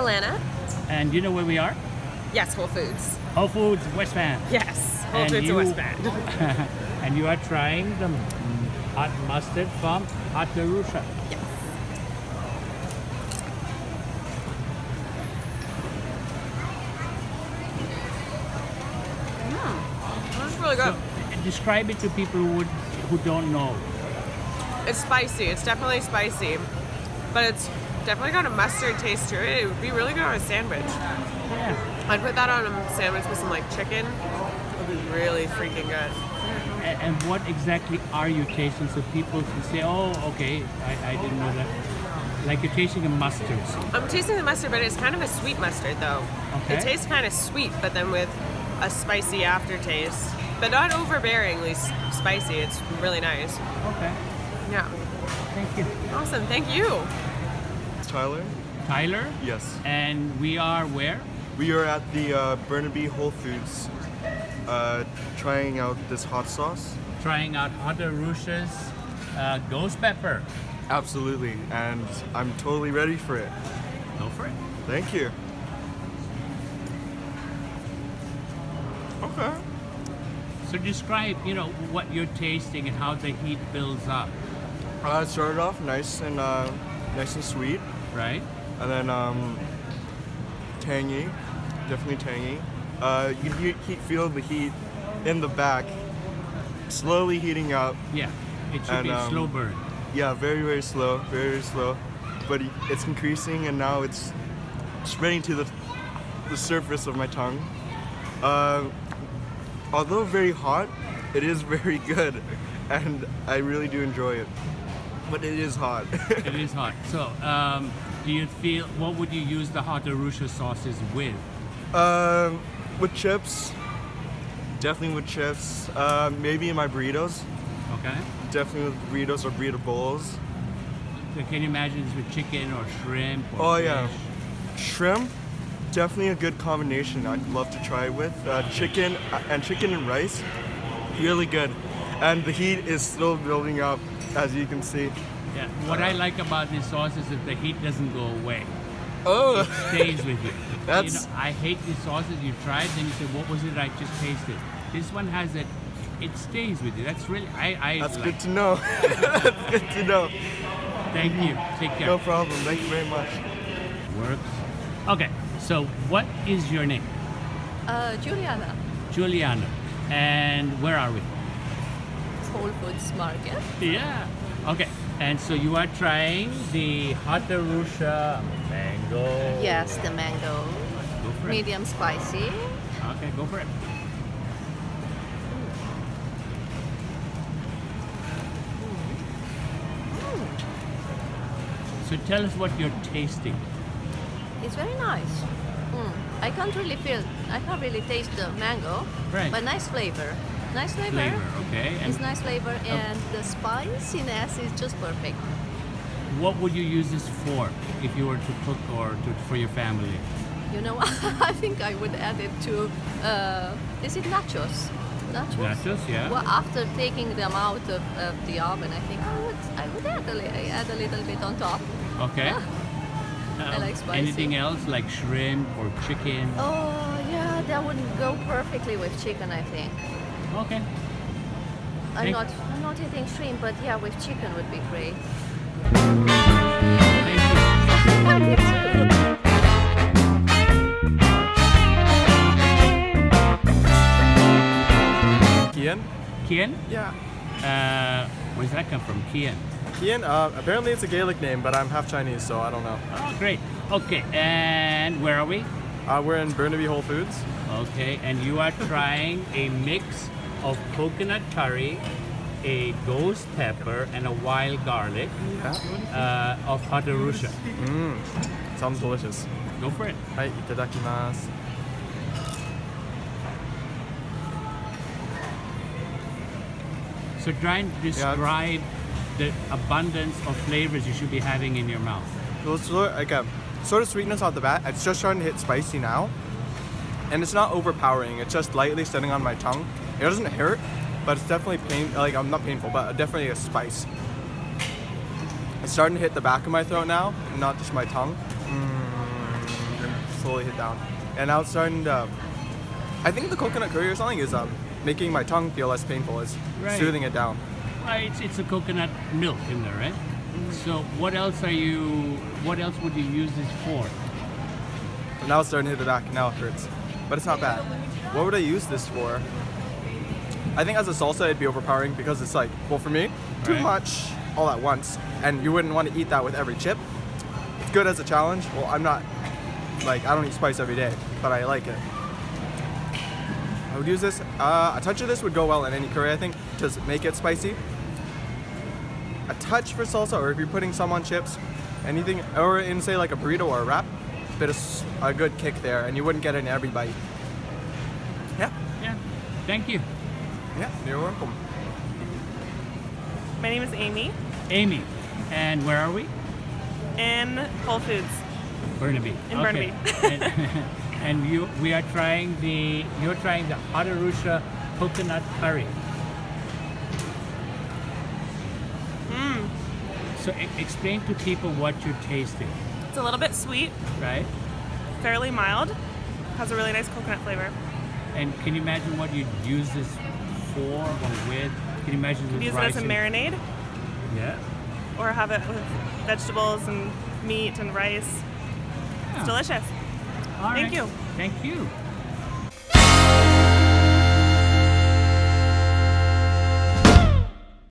Alana. And you know where we are? Yes, Whole Foods. Whole Foods West Van. Yes, Whole And Foods you- West Bend. and you are trying the hot mustard from Hot Arusha. yes. Mm, that's really good. So, describe it to people who, would, who don't know. It's spicy. It's definitely spicy, but it's definitely got a mustard taste to it. It would be really good on a sandwich. Yeah. I'd put that on a sandwich with some like chicken. It would be really freaking good. And what exactly are you tasting so people can say, oh, okay, I, I didn't know that. Like you're tasting a mustard. I'm tasting the mustard, but it's kind of a sweet mustard though. Okay. It tastes kind of sweet, but then with a spicy aftertaste, but not overbearingly spicy. It's really nice. Okay, Yeah. thank you. Awesome. Thank you. Tyler? Tyler, Yes. and we are where? We are at the uh, Burnaby Whole Foods uh, trying out this hot sauce. Trying out Hot Arusha's uh, ghost pepper. Absolutely, and I'm totally ready for it. Go for it. Thank you. Okay. So describe, you know, what you're tasting and how the heat builds up, Uh, it started off nice and uh, nice and sweet, right? and then um, tangy, definitely tangy. Uh, you can feel the heat in the back, slowly heating up. Yeah, it should And, be um, slow burn. Yeah, very very slow, very very slow, but it's increasing and now it's spreading to the the surface of my tongue. Uh, although very hot, it is very good, and I really do enjoy it. But it is hot. It is hot. So, um, do you feel, what would you use the Hot Arusha sauces with? um, with chips, definitely with chips. Uh, maybe in my burritos, Okay? definitely with burritos or burrito bowls. So can you imagine this with chicken or shrimp or Oh yeah, shrimp, definitely a good combination. I'd love to try it with uh, chicken uh, and chicken and rice, really good. And the heat is still building up, as you can see. Yeah. What I like about this sauce is that the heat doesn't go away. Oh, stays with you. That's- You know, I hate these sauces you tried, then you say, what was it I just tasted? This one has it, it stays with you. That's really, I, I that's like. good to know. that's good to know. Thank you. Take care. No problem. Thank you very much. Works. Okay, so what is your name? Uh, Juliana, Juliana. And where are we? Whole Foods Market. Yeah. Okay. And so you are trying the Hot Arusha mango. Yes, the mango, Go for it. medium spicy. Okay, go for it. So tell us what you're tasting. It's very nice. Mm. I can't really feel, I can't really taste the mango, Right. but nice flavor. Nice flavor. Flavor, okay? And It's nice flavor, and the spiciness is just perfect. what would you use this for if you were to cook or to, for your family? You know, I think I would add it to, uh, is it nachos? Nachos? Nachos, yeah. Well, after taking them out of, of the oven, I think I would, I would add a, add a little bit on top. Okay. I Um, like spicy. Anything else like shrimp or chicken? Oh, yeah, that would go perfectly with chicken, I think. Okay. I'm Thank- not, I'm not eating shrimp, but yeah, with chicken would be great. Thank you. Kian? Kian? Yeah. Uh, where does that come from? Kien? Kian, uh, apparently it's a Gaelic name, but I'm half Chinese, so I don't know. Oh, great. Okay, and where are we? Uh, we're in Burnaby Whole Foods. Okay, and you are trying a mix of coconut curry, a ghost pepper, and a wild garlic Yeah. uh, of Hot Arusha. Sounds delicious. Go for it. Hi, itadakimasu. So try and describe the abundance of flavors you should be having in your mouth. So it's sort like a sort of sweetness off the bat. It's just starting to hit spicy now. And it's not overpowering. It's just lightly sitting on my tongue. It doesn't hurt, but it's definitely pain like I'm not painful, but definitely a spice. It's starting to hit the back of my throat now, not just my tongue. Mm. slowly hit down. And now it's starting to. I think the coconut curry or something is um, making my tongue feel less painful. It's Right. soothing it down. Right, it's, it's a coconut milk in there, right? Mm-hmm. So what else are you? What else would you use this for? Now it's starting to hit the back. Now it hurts, but it's not bad. What would I use this for? I think as a salsa, it'd be overpowering because it's like, well, for me, too Right. much all at once, and you wouldn't want to eat that with every chip. It's good as a challenge. Well, I'm not like I don't eat spice every day, but I like it. I would use this. Uh, a touch of this would go well in any curry, I think, to make it spicy. A touch for salsa, or if you're putting some on chips, anything, or in say like a burrito or a wrap, bit of a good kick there, and you wouldn't get it in every bite. Yeah, Yeah. Thank you, yeah, you're welcome. My name is Amy Amy. And where are we? in Whole Foods. Burnaby. In okay. and, and you, we are trying the. You're trying the Hot Arusha coconut curry. Hmm. So e- explain to people what you're tasting, It's a little bit sweet, right? fairly mild, has a really nice coconut flavor. And can you imagine what you'd use this for or with? Can you Use it as a marinade Yeah. or have it with vegetables and meat and rice. Yeah. It's delicious. All Thank right. you. Thank you.